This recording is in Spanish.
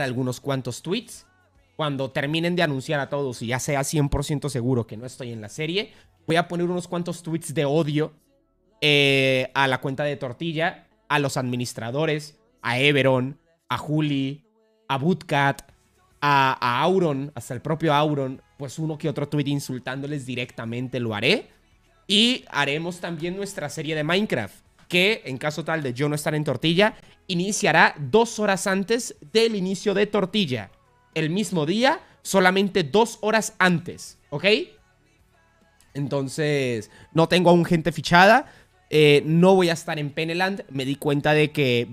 algunos cuantos tweets. Cuando terminen de anunciar a todos y ya sea 100% seguro que no estoy en la serie, voy a poner unos cuantos tweets de odio eh, a la cuenta de Tortilla, a los administradores, a Everon, a Juli, a Bootcat, a, a Auron, hasta el propio Auron, pues uno que otro tweet insultándoles directamente lo haré. Y haremos también nuestra serie de Minecraft, que en caso tal de yo no estar en Tortilla, iniciará dos horas antes del inicio de Tortilla. El mismo día, solamente dos horas antes, ¿ok? Entonces, no tengo aún gente fichada. eh, no voy a estar en Peneland. Me di cuenta de que